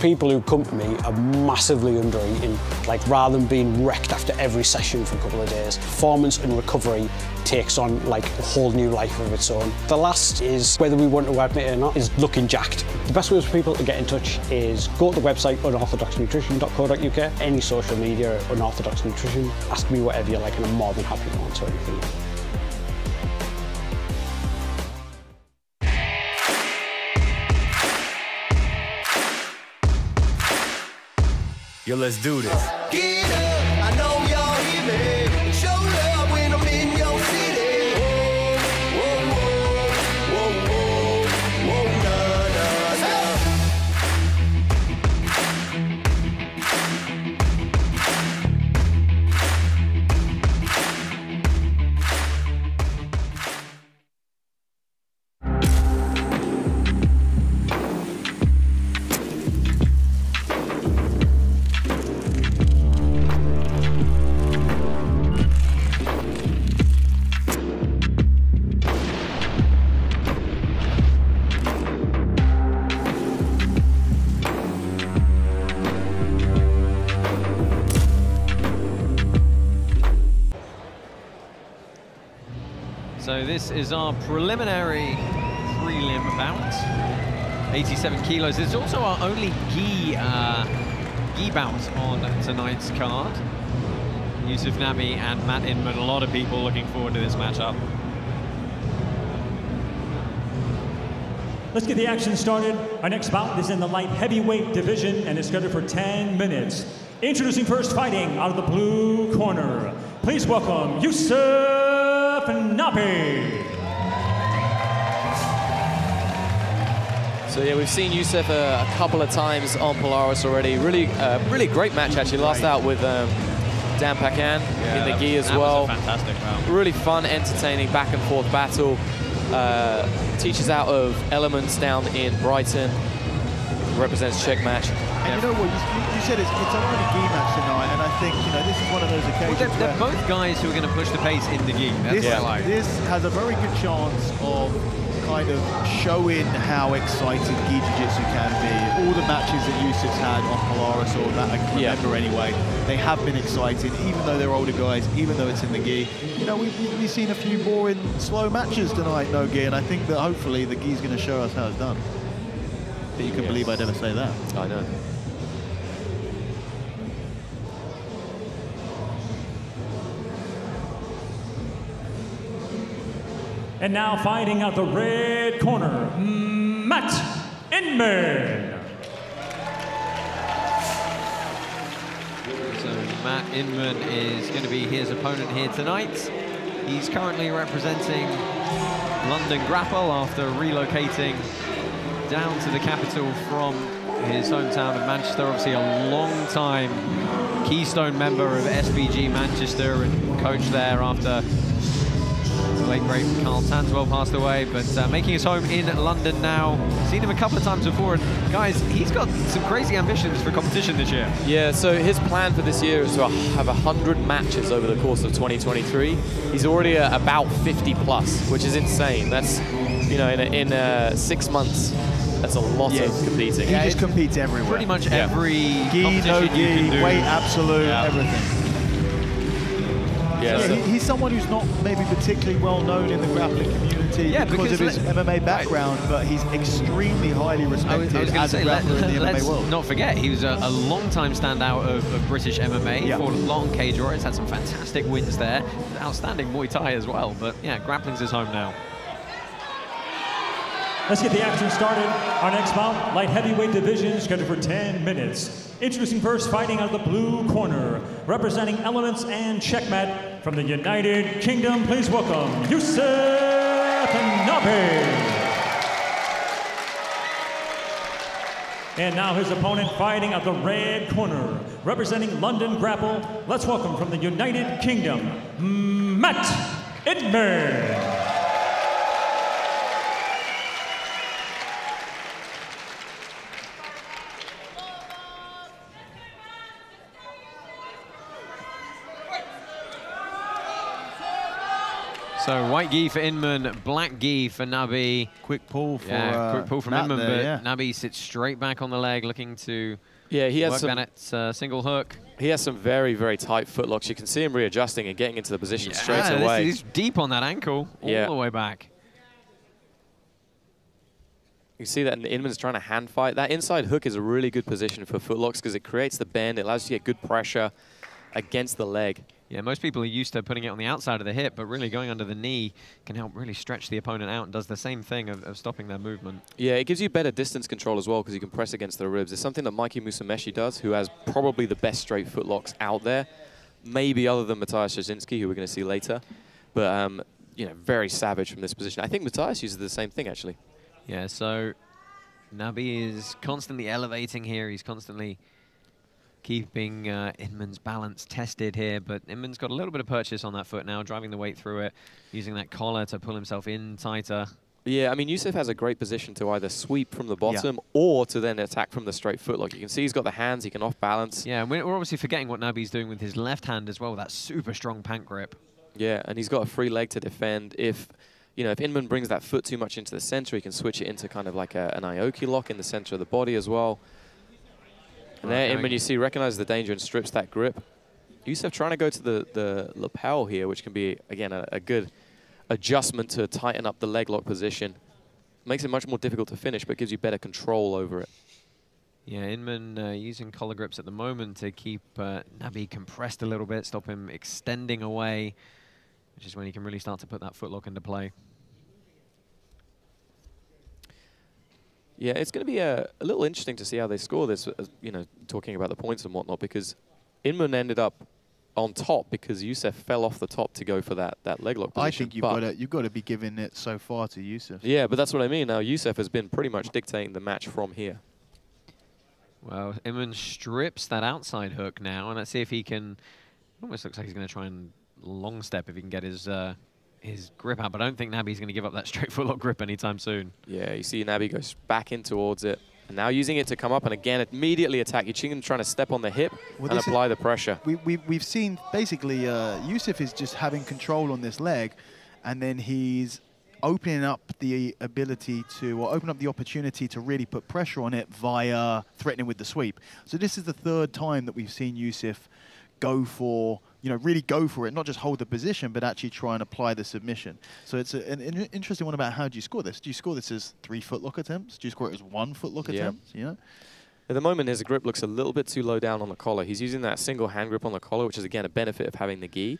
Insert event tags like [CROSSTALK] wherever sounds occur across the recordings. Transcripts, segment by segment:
People who come to me are massively under eating, like rather than being wrecked after every session for a couple of days. Performance and recovery takes on like a whole new life of its own. The last is, whether we want to admit it or not, is looking jacked. The best way for people to get in touch is go to the website unorthodoxnutrition.co.uk, any social media, unorthodox nutrition, ask me whatever you like and I'm more than happy to answer anything. Yo, let's do this. Is our preliminary prelim bout. 87 kilos. It's also our only gi, uh, gi bout on tonight's card. Yousuf Nabi and Matt Inman. A lot of people looking forward to this matchup. Let's get the action started. Our next bout is in the light heavyweight division and is scheduled for 10 minutes. Introducing first fighting out of the blue corner. Please welcome Yousuf Nabi. So yeah, we've seen Yousuf a, a couple of times on Polaris already. Really, uh, really great match actually. Last out with um, Dan Pakan in the gi as well. Was a fantastic round. Really fun, entertaining back and forth battle. Uh, teaches out of Elements down in Brighton. Represents Checkmat. And you know what? You, you said it's, it's our only gi match tonight, and I think you know this is one of those Well, they're, they're both guys who are going to push the pace in the gi. That's this, what I like. this has a very good chance of kind of showing how exciting gi jiu-jitsu can be. All the matches that Yousuf's had on Polaris, or that I can Yeah. remember anyway, they have been exciting, even though they're older guys, even though it's in the gi. You know, we've, we've seen a few boring, slow matches tonight, no gi, and I think that hopefully the gi's going to show us how it's done. But you can believe I'd ever say that. I know. And now fighting out the red corner, Matt Inman. So Matt Inman is going to be his opponent here tonight. He's currently representing London Grapple after relocating down to the capital from his hometown of Manchester. Obviously a long time keystone member of SBG Manchester and coach there after late great Karl Tanswell passed away, but uh, making his home in London now. Seen him a couple of times before, and guys, he's got some crazy ambitions for competition this year. Yeah, so his plan for this year is to have 100 matches over the course of 2023. He's already uh, about 50 plus, which is insane. That's, you know, in, a, in uh, six months, that's a lot Yeah. of competing. He just competes everywhere. Pretty much Yeah. every Gi, competition no you can gi, do. weight absolute, Yeah. everything. Yeah, Yeah, so- he, he's someone who's not maybe particularly well known in the grappling community Yeah, because, because of his MMA background, but he's extremely highly I was, respected I was as to a say, let, grappler in the let's MMA world. not forget, he was a, a long-time standout of, of British MMA, Yeah. fought a lot on Cage Warriors, had some fantastic wins there, outstanding Muay Thai as well, but yeah, grappling's his home now. Let's get the action started. Our next bout, light heavyweight division, scheduled for 10 minutes. Introducing first, fighting out of the blue corner, representing Elements and Checkmat from the United Kingdom. Please welcome Yousuf Nabi. And now his opponent fighting at the red corner, representing London Grapple. Let's welcome from the United Kingdom, Matt Inman. So white gi for Inman, black gi for Nabi. Quick pull for Yeah, uh, quick pull from Matt Inman, there, but yeah. Nabi sits straight back on the leg, looking to Yeah, he has work some Bennett's uh, single hook. he has some very very tight footlocks. You can see him readjusting and getting into the position straight Yeah, this away. is deep on that ankle, all Yeah. the way back. You see that Inman's trying to hand fight. That inside hook is a really good position for footlocks because it creates the bend. It allows you to get good pressure against the leg. Yeah, most people are used to putting it on the outside of the hip, but really going under the knee can help really stretch the opponent out and does the same thing of, of stopping their movement. Yeah, it gives you better distance control as well because you can press against the ribs. It's something that Mikey Musumeci does, who has probably the best straight footlocks out there, maybe other than Mateusz Szczeciński, who we're going to see later. But, um, you know, very savage from this position. I think Matthias uses the same thing, actually. Yeah, so Nabi is constantly elevating here. He's constantly keeping uh, Inman's balance tested here, but Inman's got a little bit of purchase on that foot now, driving the weight through it, using that collar to pull himself in tighter. Yeah, I mean, Yousuf has a great position to either sweep from the bottom or to then attack from the straight footlock. You can see he's got the hands, he can off balance. Yeah, and we're we're obviously forgetting what Nabi's doing with his left hand as well, that super strong pant grip. Yeah, and he's got a free leg to defend. If you know, if Inman brings that foot too much into the center, he can switch it into kind of like a, an Aoki lock in the center of the body as well. And there, Inman, you see, recognizes the danger and strips that grip. Yousuf trying to go to the, the lapel here, which can be, again, a, a good adjustment to tighten up the leg lock position. Makes it much more difficult to finish, but gives you better control over it. Yeah, Inman uh, using collar grips at the moment to keep uh, Nabi compressed a little bit, stop him extending away, which is when he can really start to put that footlock into play. Yeah, it's going to be a, a little interesting to see how they score this, uh, you know, talking about the points and whatnot, because Inman ended up on top because Yousuf fell off the top to go for that, that leg lock position. I think you've but- got to you've got to be giving it so far to Yousuf. Yeah, but that's what I mean. Now, Yousuf has been pretty much dictating the match from here. Well, Inman strips that outside hook now, and let's see if he can. Almost looks like he's going to try and long step if he can get his uh, his grip out, but I don't think Nabi's going to give up that [LAUGHS] straight footlock grip anytime soon. Yeah, you see Nabi goes back in towards it. And now using it to come up and again immediately attack. Yuchingan trying to step on the hip Well, and this is- apply the pressure. We, we, we've seen basically uh, Yousuf is just having control on this leg, and then he's opening up the ability to, or open up the opportunity to really put pressure on it via threatening with the sweep. So this is the third time that we've seen Yousuf go for, you know, really go for it, not just hold the position, but actually try and apply the submission. So it's a, an, an interesting one about how do you score this? Do you score this as three footlock attempts? Do you score it as one footlock Yeah. attempts? You know? At the moment, his grip looks a little bit too low down on the collar. He's using that single hand grip on the collar, which is, again, a benefit of having the gi.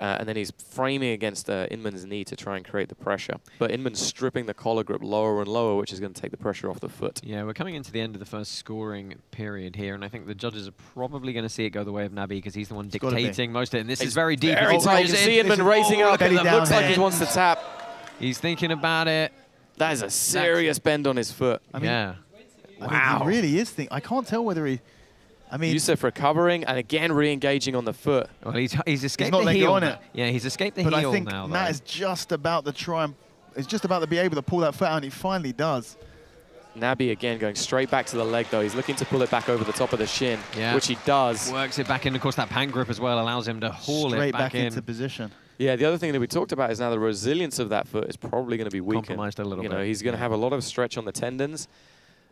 Uh, and then he's framing against uh, Inman's knee to try and create the pressure. But Inman's stripping the collar grip lower and lower, which is going to take the pressure off the foot. Yeah, we're coming into the end of the first scoring period here, and I think the judges are probably going to see it go the way of Nabi because he's the one gotta dictating most of it. And this He's is very deep. Very He tight. You pulls can in. see Inman This is- raising oh, up. belly That down looks like he wants to tap. He's thinking about it. That is a serious bend on his foot. I mean, yeah. I mean, Wow. he really is think. I can't tell whether he. I mean, Yousuf recovering and again re-engaging on the foot. Well, he's, he's escaped not the go heel. on it. Yeah, he's escaped the but heel I think now. Matt is just about to try and. Is just about to be able to pull that foot out, and he finally does. Nabi again going straight back to the leg though. He's looking to pull it back over the top of the shin, Yeah. which he does. Works it back in. Of course, that pan grip as well allows him to haul Straight it back, back in. into position. Yeah, the other thing that we talked about is now the resilience of that foot is probably going to be weakened. Compromised a little You know, he's going to yeah. have a lot of stretch on the tendons,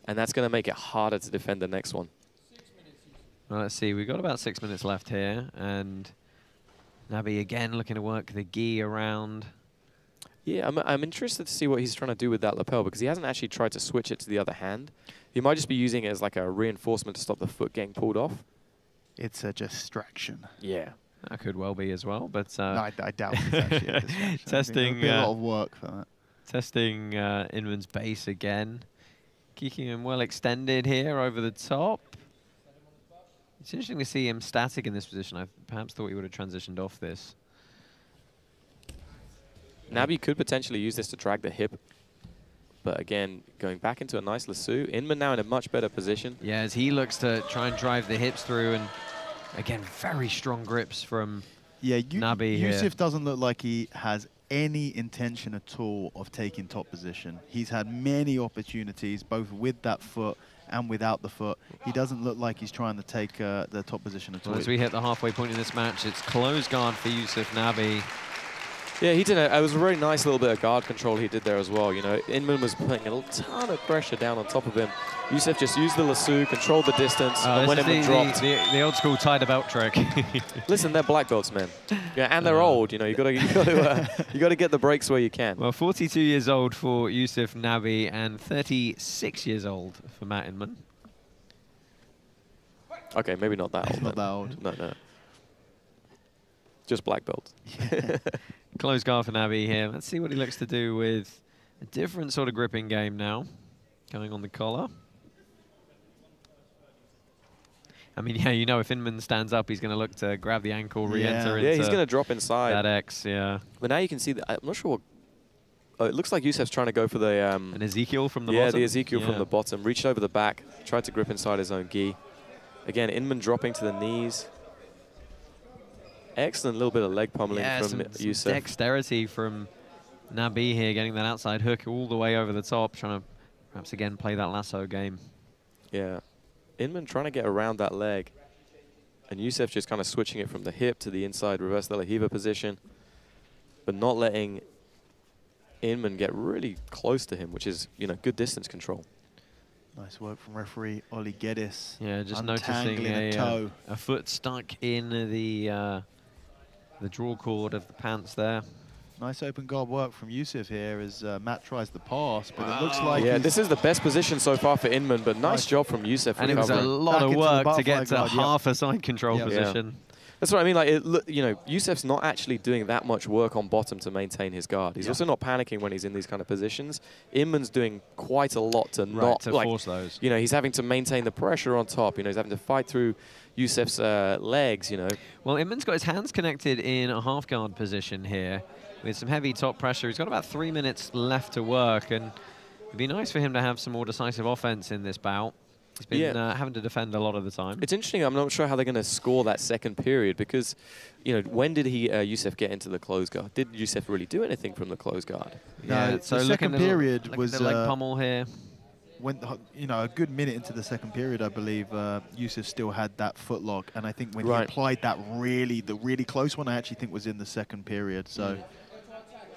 and that's going to make it harder to defend the next one. Well, let's see. We've got about six minutes left here, and Nabi again looking to work the gi around. Yeah, I'm, I'm interested to see what he's trying to do with that lapel because he hasn't actually tried to switch it to the other hand. He might just be using it as like a reinforcement to stop the foot getting pulled off. It's a distraction. Yeah. That could well be as well, but uh, no, I, I doubt it's actually a [LAUGHS] distraction. I think there'll testing a uh, lot of work for that. testing uh, Inman's base again, keeping him well extended here over the top. It's interesting to see him static in this position. I perhaps thought he would have transitioned off this. Nabi could potentially use this to drag the hip. But again, going back into a nice lasso. Inman now in a much better position. Yeah, as he looks to try and drive the hips through, and again, very strong grips from Yeah, you, Nabi here. Yousuf doesn't look like he has any intention at all of taking top position. He's had many opportunities, both with that foot and without the foot. He doesn't look like he's trying to take uh, the top position at all. Well, as we hit the halfway point in this match, it's close guard for Yousuf Nabi. Yeah, he did. A, it was a very nice little bit of guard control he did there as well. You know, Inman was putting a ton of pressure down on top of him. Yousuf just used the lasso, controlled the distance, Oh, and when this Inman is the, dropped. the, the, the old school tied the belt trick. [LAUGHS] Listen, they're black belts, man. Yeah, and they're old. You know, you gotta, you gotta, uh, [LAUGHS] you gotta get the breaks where you can. well, 42 years old for Yousuf Nabi and 36 years old for Matt Inman. Okay, maybe not that old. Not that old. No, no. Just black belts. [LAUGHS] Close guard for Nabi here. Let's see what he looks to do with a different sort of gripping game now. Going on the collar. I mean, yeah, you know, if Inman stands up, he's going to look to grab the ankle, re-enter Yeah, he's gonna drop inside. that X, yeah. But now you can see that. I'm not sure. What, oh, it looks like Yousuf's trying to go for the. Um, And Ezekiel from the yeah, bottom. the Ezekiel from the bottom. Reached over the back, tried to grip inside his own gi. Again, Inman dropping to the knees. Excellent little bit of leg pummeling Yeah, from some, some dexterity from Nabi here, getting that outside hook all the way over the top, trying to perhaps again play that lasso game. Yeah. Inman trying to get around that leg. And Yousuf just kind of switching it from the hip to the inside reverse de la position. But not letting Inman get really close to him, which is, you know, good distance control. Nice work from referee Ollie Geddes. Yeah, just noticing a, a uh, toe. a foot stuck in the uh, the draw cord of the pants there. Nice open guard work from Yousuf here as uh, Matt tries the pass, but it looks like yeah, this is the best position so far for Inman, but nice, Nice. job from Yousuf And it was a lot Back of work to get to guard, yep. half a side control Yep. Yeah. position. That's what I mean. Like, it, you know, Yousuf's not actually doing that much work on bottom to maintain his guard. He's Yeah. also not panicking when he's in these kind of positions. Inman's doing quite a lot to Right, not to like, force those. You know, he's having to maintain the pressure on top. You know, he's having to fight through Yousuf's uh, legs. You know, Well, Inman's got his hands connected in a half guard position here with some heavy top pressure. He's got about three minutes left to work, and it'd be nice for him to have some more decisive offense in this bout. He's been Yeah. uh, having to defend a lot of the time. it's interesting. I'm not sure how they're going to score that second period because, you know, when did he uh, Yousuf get into the close guard? Did Yousuf really do anything from the close guard? No, the second period looking at was, the leg uh, pummel here. When you know a good minute into the second period, I believe uh, Yousuf still had that footlock, and I think when Right. he applied that really, the really close one, I actually think was in the second period. So,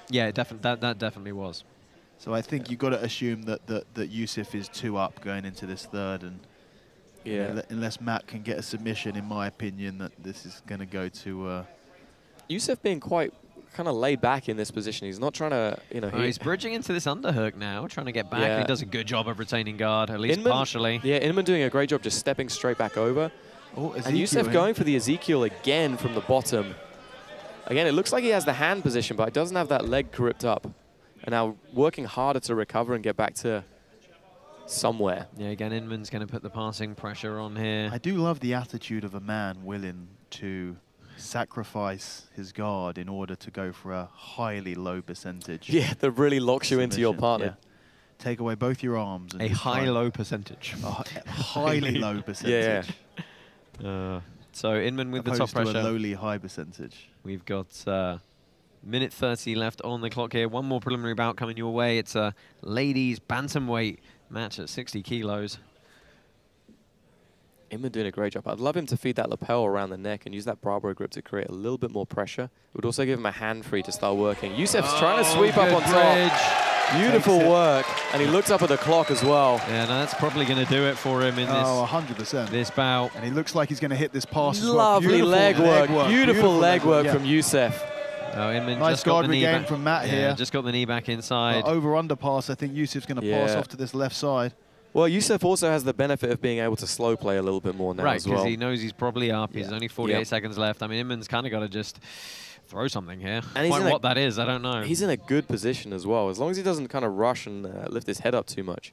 Yeah, definitely. That, that definitely was. so I think you've got to assume that that that Yousuf is two up going into this third, and you know, Yeah. unless Matt can get a submission, in my opinion, that this is going to go to. Uh, Yousuf being quite kind of laid back in this position. He's not trying to, you know, Oh, he's bridging into this underhook now, trying to get back. Yeah. He does a good job of retaining guard, at least Inman- partially. Yeah, Inman doing a great job just stepping straight back over. oh, And Yousuf eh? going for the Ezekiel again from the bottom. Again, it looks like he has the hand position, but he doesn't have that leg gripped up. And now working harder to recover and get back to somewhere. Yeah, again, Inman's going to put the passing pressure on here. I do love the attitude of a man willing to sacrifice his guard in order to go for a highly low percentage. Yeah, that really locks you into your partner. Yeah. Take away both your arms. and a high-low percentage. a highly low [LAUGHS] percentage. Uh, so Inman with the top opposed to pressure. a lowly high percentage. We've got uh, minute 30 left on the clock here. One more preliminary bout coming your way. It's a ladies bantamweight match at 60 kilos. Inman doing a great job. I'd love him to feed that lapel around the neck and use that Bravo grip to create a little bit more pressure. It would also give him a hand free to start working. Yousuf's trying to sweep up good on top. bridge. Beautiful Takes it. work. And he looks up at the clock as well. Yeah, no, that's probably going to do it for him in Oh, this 100%. this bout. and he looks like he's going to hit this pass as well. Lovely Beautiful leg work. Beautiful, leg work yeah. from Yousuf. Oh, Inman Nice just got the knee regain back. from Matt yeah, here. just got the knee back inside. Uh, over under pass, I think Yousuf's going to pass off to this left side. Well, Yousuf also has the benefit of being able to slow play a little bit more now right, as because he knows he's probably up. He's only 48 Yep. seconds left. I mean, Inman's kind of got to just throw something here. And he's Quite in a- what that is, I don't know. He's in a good position as well, as long as he doesn't kind of rush and uh, lift his head up too much.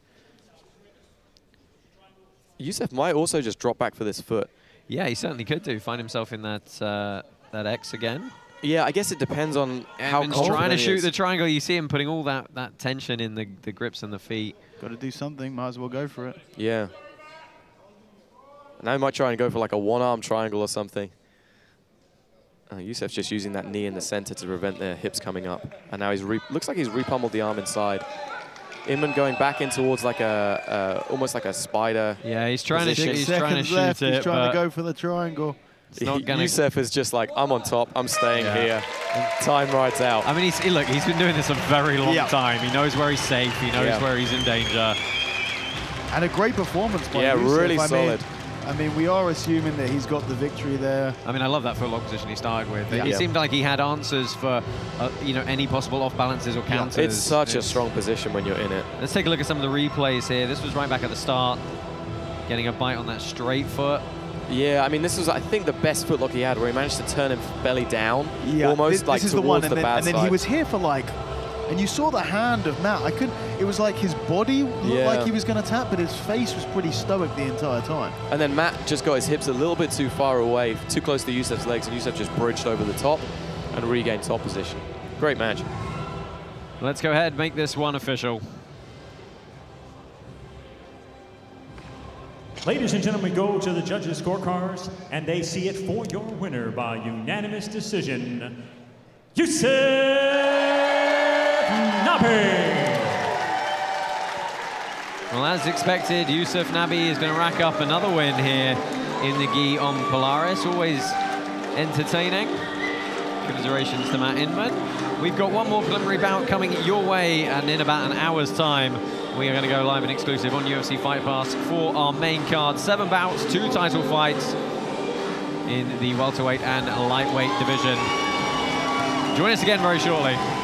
Yousuf might also just drop back for this foot. yeah, he certainly could do. Find himself in that uh, that X again. Yeah, I guess it depends on how Inman's confident trying to shoot is. the triangle. You see him putting all that, that tension in the, the grips and the feet. Got to do something. Might as well go for it. Yeah. Now he might try and go for like a one-arm triangle or something. Uh, Yousuf's just using that knee in the center to prevent their hips coming up. And now he's re looks like he's repummeled the arm inside. Inman going back in towards like a, uh, almost like a spider. Yeah, he's trying to shoot. He's trying to shoot left. it, he's trying to go for the triangle. It's not gonna. Yousuf is just like, I'm on top, I'm staying Yeah. here. Time rides out. I mean, he's, look, he's been doing this a very long Yeah. time. He knows where he's safe. He knows Yeah. where he's in danger. And a great performance by Yeah, Yousuf. really I mean- solid. I mean, we are assuming that he's got the victory there. I mean, I love that footlock position he started with. Yeah. It Yeah. seemed like he had answers for, uh, you know, any possible off balances or counters. it's such a strong position when you're in it. Let's take a look at some of the replays here. This was right back at the start. Getting a bite on that straight foot. Yeah, I mean, this was, I think, the best footlock he had, where he managed to turn him belly down, almost this, like this is the towards one, the, and then, bad and then side. he was here for like, and you saw the hand of Matt. I couldn't. It was like his body looked Yeah. like he was going to tap, but his face was pretty stoic the entire time. And then Matt just got his hips a little bit too far away, too close to Yousuf's legs, and Yousuf just bridged over the top and regained top position. Great match. Let's go ahead and make this one official. Ladies and gentlemen, go to the judges' scorecards, and they see it for your winner by unanimous decision, Yousuf Nabi. Well, as expected, Yousuf Nabi is going to rack up another win here in the gi on Polaris. Always entertaining. Commiserations to Matt Inman. We've got one more preliminary bout coming your way, and in about an hour's time, we are going to go live and exclusive on UFC Fight Pass for our main card. Seven bouts, two title fights in the welterweight and lightweight division. Join us again very shortly.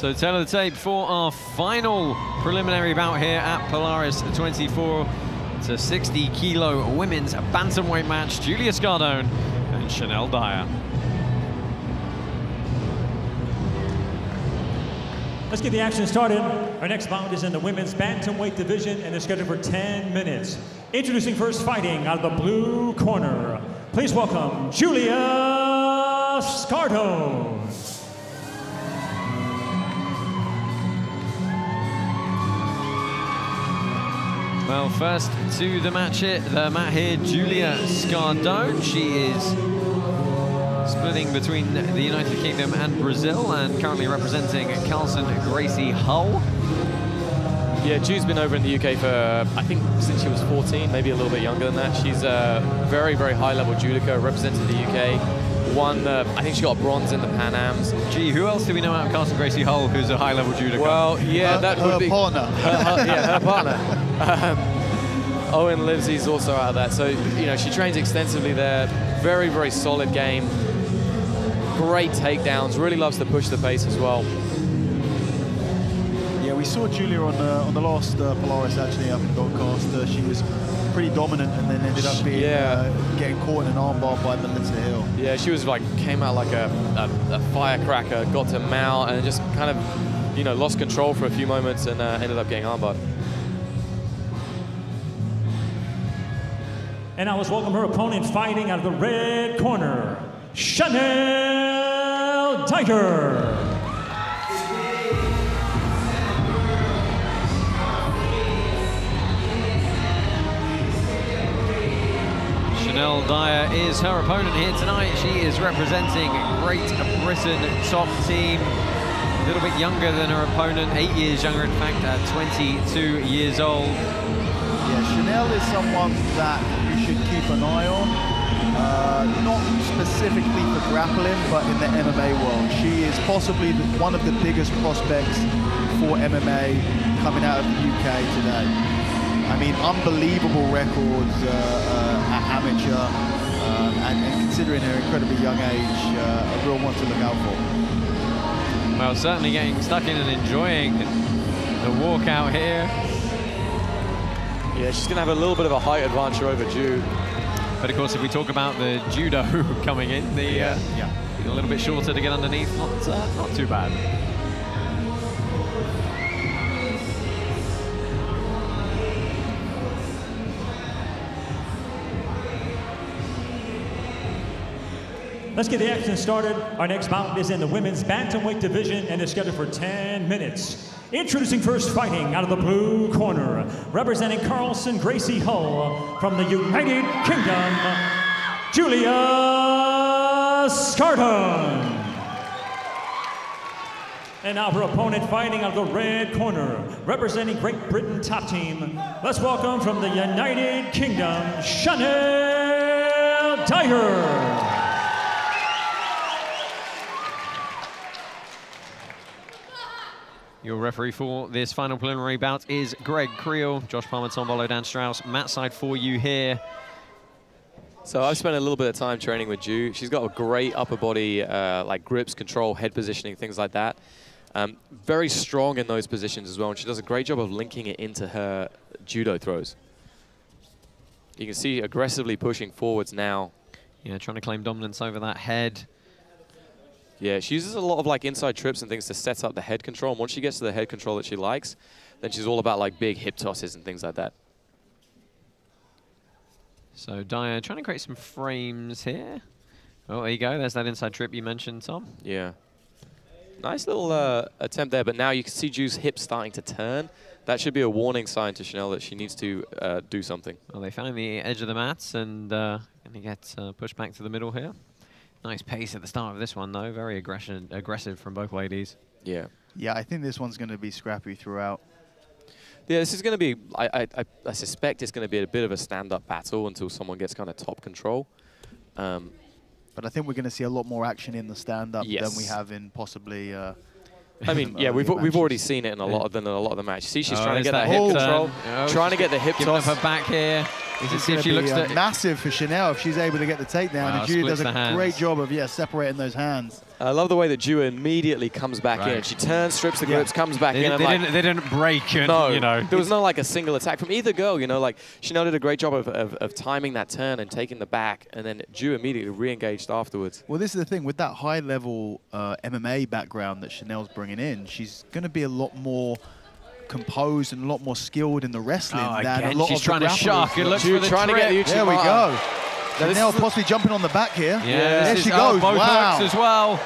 So tell of the tape for our final preliminary bout here at Polaris 24 to 60 kilo women's bantamweight match. Julia Scardone and Shanelle Dyer. Let's get the action started. Our next bout is in the women's bantamweight division and is scheduled for 10 minutes. Introducing first fighting out of the blue corner. Please welcome Julia Scardone. Well, first to the match here, the mat here, Julia Scardone. She is splitting between the United Kingdom and Brazil and currently representing Carlson Gracie Hull. Yeah, Ju's been over in the UK for, I think, since she was 14, maybe a little bit younger than that. She's a very, very high-level judoka, represented the UK. Won, uh, I think she got bronze in the Pan Ams. Gee, who else do we know out of Carlson Gracie Hull who's a high-level judoka? Well, yeah, Her- that her would be... partner. Her, her- yeah, her [LAUGHS] partner. Um, Owen Livesey's also out of that. So, you know, she trains extensively there. Very, very solid game. Great takedowns. Really loves to push the pace as well. Yeah, we saw Julia on the, on the last uh, Polaris actually up in Doncaster. She was pretty dominant and then ended up being Yeah. uh, getting caught in an armbar by Melissa Hill. Yeah, she was like, came out like a, a, a firecracker, got to mount and just kind of, you know, lost control for a few moments and uh, ended up getting armbarred. And now let's welcome her opponent fighting out of the red corner, Shanelle Dyer. Shanelle Dyer is her opponent here tonight. She is representing Great Britain top team. A little bit younger than her opponent, eight years younger, in fact, at 22 years old. Yeah, Shanelle is someone that you should keep an eye on. Uh, not specifically for grappling, but in the MMA world. She is possibly one of the biggest prospects for MMA coming out of the UK today. I mean, unbelievable records uh, uh, at amateur, um, and, and considering her incredibly young age, uh, a real one to look out for. Well, certainly getting stuck in and enjoying the walk out here. Yeah, she's going to have a little bit of a height advantage over Ju. But of course, if we talk about the judo [LAUGHS] coming in, the uh, Yeah. a little bit shorter to get underneath, not uh, not too bad. Let's get the action started. Our next bout is in the women's bantamweight division and is scheduled for 10 minutes. Introducing first fighting out of the blue corner, representing Carlson Gracie Hull from the United Kingdom, Julia Scardone. And now her opponent fighting out of the red corner, representing Great Britain top team. Let's welcome from the United Kingdom, Shanelle Dyer. Your referee for this final preliminary bout is Greg Creel, Josh Palmer, Tom Bolo, Dan Strauss. Matt side for you here. So I've spent a little bit of time training with Ju. She's got a great upper body, uh, like grips, control, head positioning, things like that. Um, very strong in those positions as well, and she does a great job of linking it into her judo throws. You can see aggressively pushing forwards now. Yeah, trying to claim dominance over that head. Yeah, she uses a lot of like inside trips and things to set up the head control. And once she gets to the head control that she likes, then she's all about like big hip tosses and things like that. So Dyer trying to create some frames here. Oh, there you go. There's that inside trip you mentioned, Tom. Yeah. Nice little uh, attempt there, but now you can see Ju's hip starting to turn. That should be a warning sign to Shanelle that she needs to uh, do something. Well, they found the edge of the mats and uh, and he gets uh, pushed back to the middle here. Nice pace at the start of this one, though. Very aggression, aggressive from both ladies. Yeah. Yeah, I think this one's going to be scrappy throughout. Yeah, this is going to be, I, I, I, I suspect it's going to be a bit of a stand-up battle until someone gets kind of top control. Um, But I think we're going to see a lot more action in the stand-up than we have in possibly. Uh, I mean, [LAUGHS] yeah, we've, we've already seen it in a lot of, in a lot of the match. See, she's Oh, trying to get that, that hip hip control. Oh, trying to get the hip Giving up toss. her back here. This Let's is see going if to she be looks uh, massive for Shanelle if she's able to get the takedown. Wow, and Julia does a great job of yeah separating those hands. I love the way that Jua immediately comes back in. She turns, strips the Yeah. grips, comes back They, in. they and like, didn't, they didn't break, and, no, you know. there was no like a single attack from either girl. You know, like Shanelle did a great job of, of, of timing that turn and taking the back, and then Ju immediately re-engaged afterwards. Well, this is the thing with that high level uh, MMA background that Shanelle's bringing in. She's going to be a lot more composed and a lot more skilled in the wrestling Oh, than again, a lot she's of trying the to shock. It looks Ju for the trying to get trip. the There we Uchimata. go. Now, Shanelle possibly jumping on the back here. Yeah, there she is- goes. Oh, both wow. hooks as well.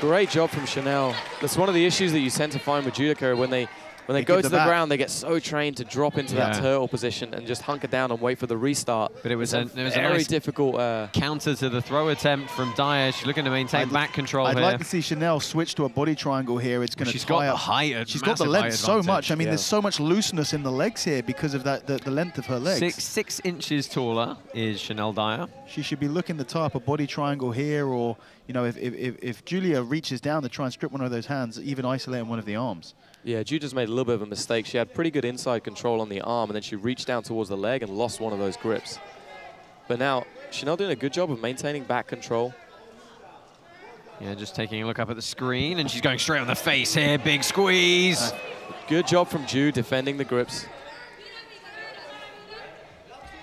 Great job from Shanelle. That's one of the issues that you tend to find with judoka when they when they, They go to the the back. ground, they get so trained to drop into that turtle position and just hunker down and wait for the restart. But it was It's a- it was a very nice- difficult. Uh, Counter to the throw attempt from Dyer. Looking to maintain I'd- back control I'd here. like to see Shanelle switch to a body triangle here. It's going to she's tie got the height, She's got the massive length so much. I mean, Yeah. there's so much looseness in the legs here because of that the, the length of her legs. Six six inches taller is Shanelle Dyer. She should be looking to tie up a body triangle here, or you know, if, if, if, if Julia reaches down to try and strip one of those hands, even isolating one of the arms. yeah, Ju just made a little bit of a mistake. She had pretty good inside control on the arm, and then she reached down towards the leg and lost one of those grips. But now Shanelle doing a good job of maintaining back control. Yeah, just taking a look up at the screen, and she's going straight on the face here. Big squeeze. Uh, good job from Ju defending the grips.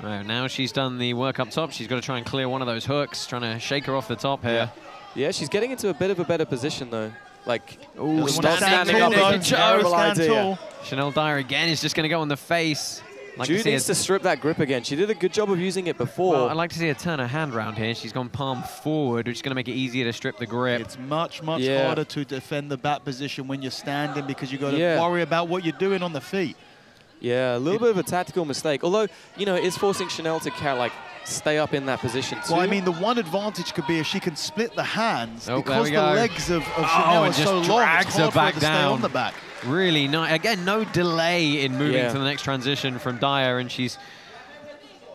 Right, now she's done the work up top. She's got to try and clear one of those hooks, trying to shake her off the top here. Yeah, she's getting into a bit of a better position though. Like, Ooh, not stand standing up though. is a terrible idea. tall. Shanelle Dyer again is just going to go on the face. Like Ju to see needs to strip that grip again. She did a good job of using it before. Well, I'd like to see her turn her hand round here. She's gone palm forward, which is going to make it easier to strip the grip. It's much, much Yeah. harder to defend the back position when you're standing because you've got to Yeah. worry about what you're doing on the feet. yeah, a little bit of a tactical mistake. Although, you know, it is forcing Shanelle to kind of like stay up in that position too. Well, I mean, the one advantage could be if she can split the hands Oh, because the legs of, of Oh, Shanelle and are so long. drags It's her hard for her back to stay down. on the back. Really nice. Again, no delay in moving Yeah. to the next transition from Dyer, and she's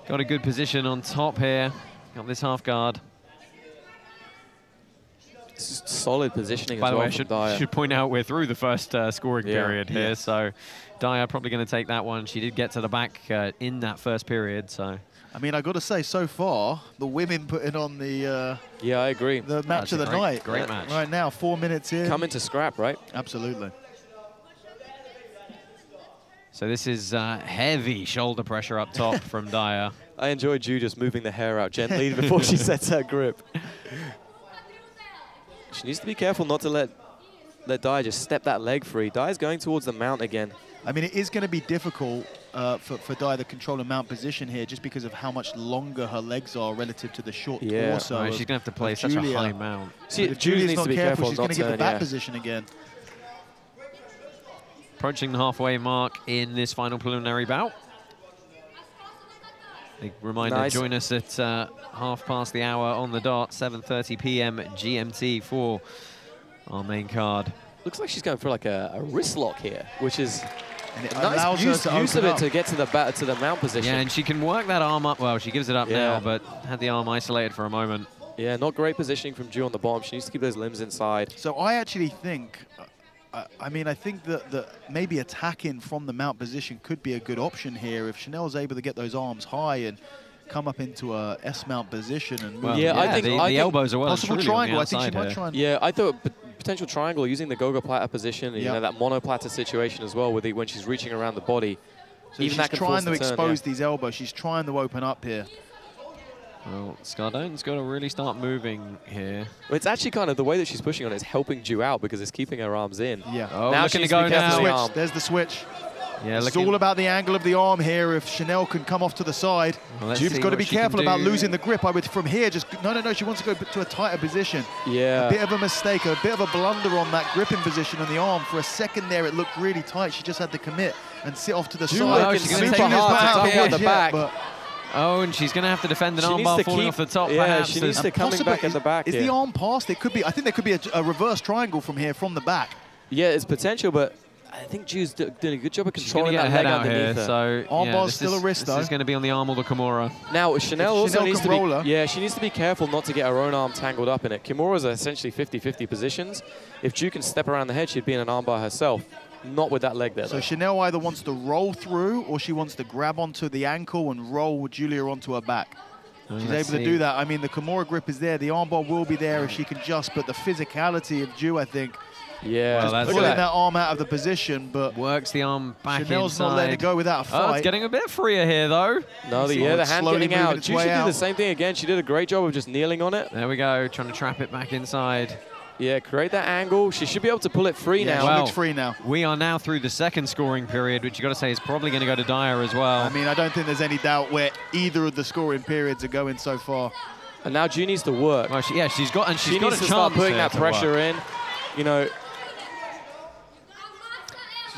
got a good position on top here. Got this half guard. It's solid positioning By as the well way, I should, Dyer. should point out we're through the first uh, scoring Yeah. period here, Yeah. so Dyer probably going to take that one. She did get to the back uh, in that first period, so I mean, I've got to say, so far, the women putting on the uh, Yeah, I agree. the match That's of the great- night. great match. Right now, four minutes in. Come into scrap, right? Absolutely. so this is uh, heavy shoulder pressure up top from [LAUGHS] Dyer. I enjoyed Ju just moving the hair out gently [LAUGHS] before she sets her grip. [LAUGHS] She needs to be careful not to let let Dyer just step that leg free. Dyer's going towards the mount again. I mean, it is going to be difficult uh, for, for Dyer to control and mount position here just because of how much longer her legs are relative to the short Yeah. torso. Right, of- she's going to have to play such Julia. a high mount. See, if Ju Julia's needs not to be careful, careful she's going to get the turn, back yeah. position again. Approaching the halfway mark in this final preliminary bout. A reminder, Nice. join us at uh, half past the hour on the dot, 7.30 p.m. GMT for our main card. Looks like she's going for like a, a wrist lock here, which is And it nice allows use, her to use of open it up. to get to the bat to the mount position. Yeah, and she can work that arm up. Well, she gives it up Yeah. now, but had the arm isolated for a moment. Yeah, not great positioning from Ju on the bomb. She needs to keep those limbs inside. So I actually think, uh, I, I mean, I think that, that maybe attacking from the mount position could be a good option here if Shanelle's able to get those arms high and come up into a S mount position and move. Well, Yeah, I think- the, I the think elbows are well and possible truly on triangle. the I think she might here. try and Yeah, I thought p- potential triangle using the gogoplata position, you know, that monoplata situation as well, with the, when she's reaching around the body. So Even she's that trying to expose yeah. these elbows. She's trying to open up here. Well, Scardone's got to really start moving here. Well, It's actually kind of the way that she's pushing on it is helping Ju out because it's keeping her arms in. Yeah. Oh, now looking she to needs go now. the Switch. There's the switch. Yeah, It's all about the angle of the arm here. If Shanelle can come off to the side, Well, let's Jude's see got to be careful about losing the grip. I would from here just no, no, no. She wants to go to a tighter position. Yeah. A bit of a mistake, a bit of a blunder on that gripping position on the arm. For a second there, it looked really tight. She just had to commit and sit off to the Ju side. working she's gonna super take this hard back to out the back. but Oh, and she's going to have to defend an She needs armbar to falling keep- off the top, yeah, perhaps. she needs as- to- coming possibly- back at is, the back Is here. the arm passed? It could be. I think there could be a, a reverse triangle from here, from the back. Yeah, it's potential, but I think Ju's do- doing a good job of She's going to controlling that head leg out here, underneath her. so Armbar's yeah, this still is, a wrist, This is going to be on the arm or the Kimura. Now, Shanelle also Shanelle needs can to roll be yeah, she needs to be careful not to get her own arm tangled up in it. Kimura's are essentially 50-50 positions. If Ju can step around the head, she'd be in an armbar herself. not with that leg there. So though. Shanelle either wants to roll through or she wants to grab onto the ankle and roll Julia onto her back. Oh, She's able let's to see. do that. I mean, the Kimura grip is there. The armbar will be there if she can just, but the physicality of Ju, I think, yeah, Well, that's pulling that. that. arm out of the position, but Works the arm back Shanelle's inside. not letting it go without a fight. Oh, it's getting a bit freer here, though. No, the, yeah, the it's hand getting out. its Ju way do the same thing again. She did a great job of just kneeling on it. There we go, trying to trap it back inside. Yeah, create that angle. She should be able to pull it free Yeah, now. she Well- looks free now. We are now through the second scoring period, which you got to say is probably going to go to Dyer as well. I mean, I don't think there's any doubt where either of the scoring periods are going so far. And now Ju needs to work. Well, she, yeah, she's got and she's she got needs a to start putting that pressure work. in. You know,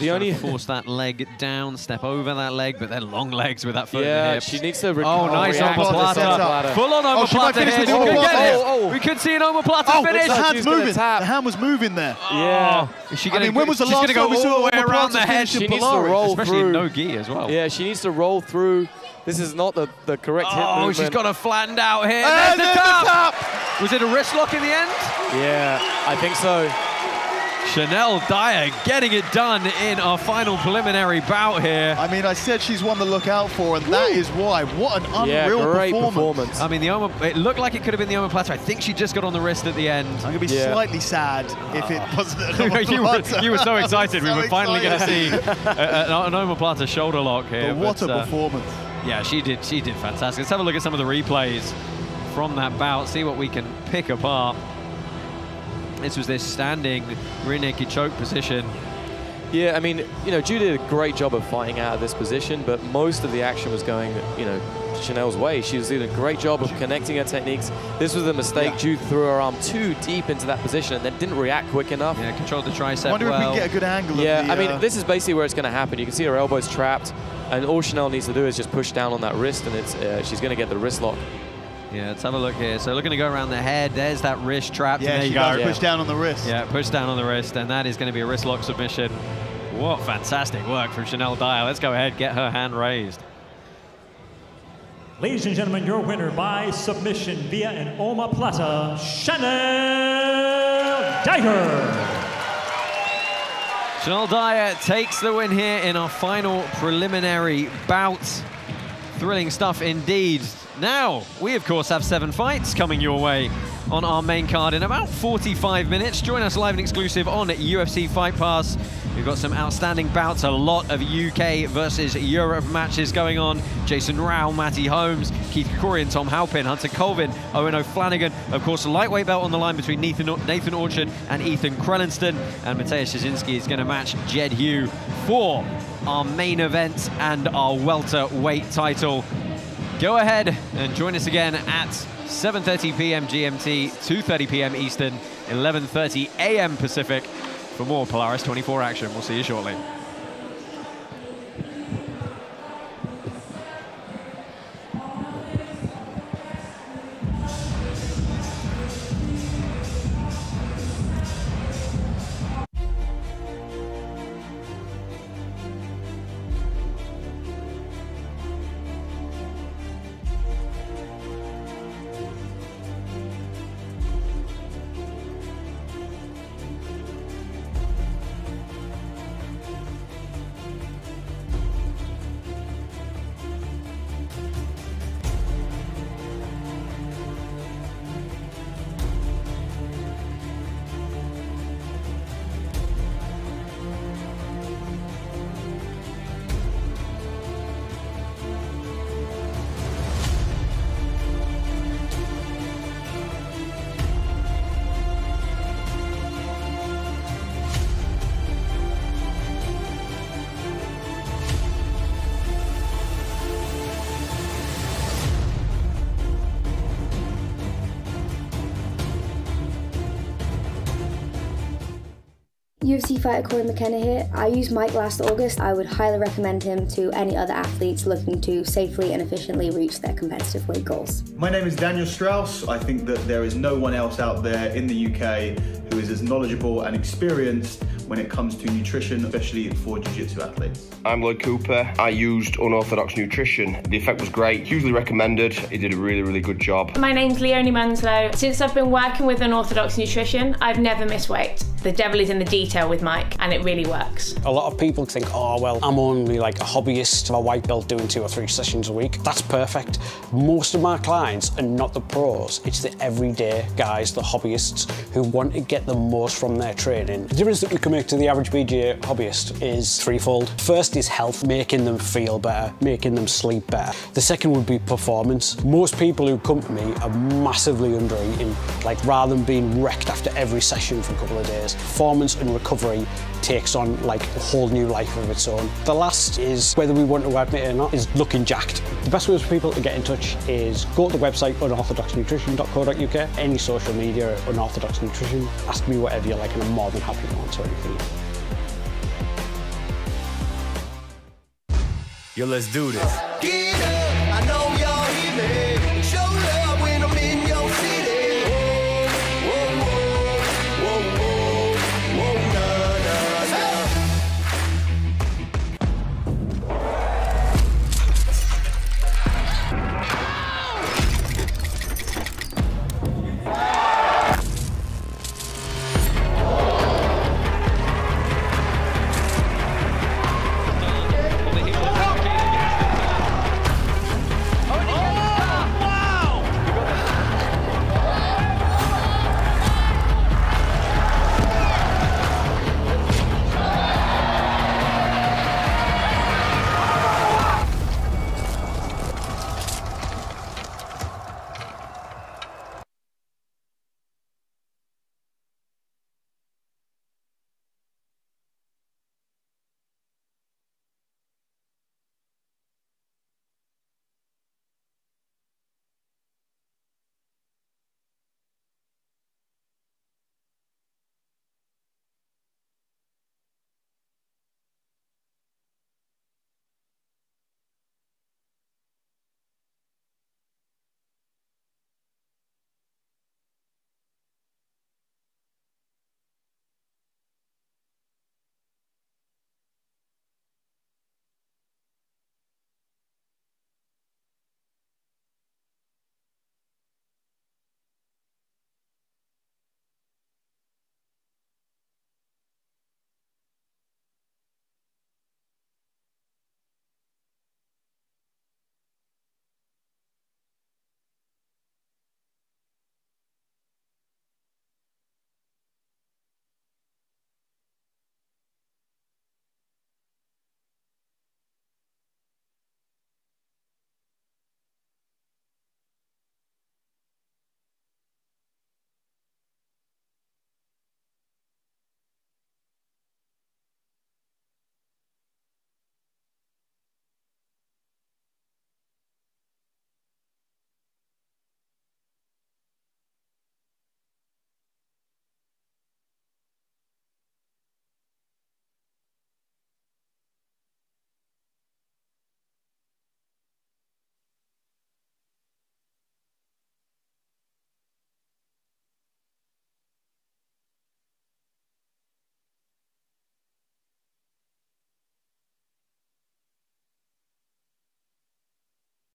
the only to force that leg down, step over that leg, but then long legs with that foot in the yeah, she needs to. Re- Oh, nice react to the omoplata. Full on Oh, she might omoplata finish here. with the She could omoplata. get it. Oh, oh. We could see an omoplata Oh, finish. the like hand's moving. The hand was moving there. Yeah. Oh. Is she I gonna mean, when was the she's last gonna go time we all saw the way around the head? finish She needs to Polaris? roll Especially through. no gi as well. Yeah, she needs to roll through. This is not the, the correct hip Oh, movement. she's got her flattened out here. And There's the there's the tap. tap. Was it a wrist lock in the end? Yeah, I think so. Shanelle Dyer getting it done in our final preliminary bout here. I mean, I said she's one to look out for, and that is why. What an unreal yeah, great performance. performance. I mean, the omo, it looked like it could have been the omoplata. I think she just got on the wrist at the end. I'm going to be Yeah. slightly sad if it wasn't an [LAUGHS] you, were, you were so excited. we So were finally going to see excited. a, a, an omoplata shoulder lock here. But what but, a uh, performance. Yeah, she did. She did fantastic. Let's have a look at some of the replays from that bout. See what we can pick apart. This was this standing rear naked choke position. Yeah, I mean, you know, Ju did a great job of fighting out of this position, but most of the action was going, you know, Shanelle's way. She was doing a great job of connecting her techniques. This was a mistake. Yeah. Ju threw her arm too deep into that position and then didn't react quick enough. Yeah, controlled the tricep I wonder if we can get a good angle Yeah, of the, I mean, uh, this is basically where it's going to happen. You can see her elbow's trapped, and all Chanel needs to do is just push down on that wrist, and it's uh, she's going to get the wrist lock. Yeah, let's have a look here. So looking to go around the head. There's that wrist trapped. Yeah, and there she you does go. push down on the wrist. Yeah, push down on the wrist, and that is going to be a wrist lock submission. What fantastic work from Shanelle Dyer. Let's go ahead, get her hand raised. Ladies and gentlemen, your winner by submission via an omoplata, Shanelle Dyer. Shanelle Dyer takes the win here in our final preliminary bout. Thrilling stuff indeed. Now, we of course have seven fights coming your way on our main card in about 45 minutes. Join us live and exclusive on UFC Fight Pass. We've got some outstanding bouts, a lot of UK versus Europe matches going on. Jason Rao, Matty Holmes, Keith Corian, Tom Halpin, Hunter Colvin, Owen O'Flanagan. Of course, a lightweight belt on the line between Nathan, Nathan Orchard and Ethan Crelinsten. And Mateusz Szczeciński is going to match Jed Hue for our main event and our welterweight title. Go ahead and join us again at 7.30 p.m. GMT, 2.30 p.m. Eastern, 11.30 a.m. Pacific for more Polaris 24 action. We'll see you shortly. UFC fighter Cory McKenna here. I used Mike last August. I would highly recommend him to any other athletes looking to safely and efficiently reach their competitive weight goals. My name is Daniel Strauss. I think that there is no one else out there in the UK who is as knowledgeable and experienced when it comes to nutrition, especially for jiu-jitsu athletes. I'm Lloyd Cooper. I used unorthodox nutrition. The effect was great, hugely recommended. He did a really, really good job. My name's Leonie Munslow. Since I've been working with unorthodox nutrition, I've never missed weight. The devil is in the detail with Mike, and it really works. A lot of people think, oh, well, I'm only like a hobbyist, a white belt doing two or three sessions a week. That's perfect. Most of my clients are not the pros. It's the everyday guys, the hobbyists, who want to get the most from their training. The difference that we can to the average BJJ hobbyist is threefold. First is health, making them feel better, making them sleep better. The second would be performance. Most people who come to me are massively under eating. Like rather than being wrecked after every session for a couple of days, performance and recovery takes on like a whole new life of its own. The last is, whether we want to admit it or not, is looking jacked. The best ways for people to get in touch is go to the website unorthodoxnutrition.co.uk, any social media, unorthodox nutrition, ask me whatever you like and I'm more than happy to answer anything. Yo, let's do this. Get up.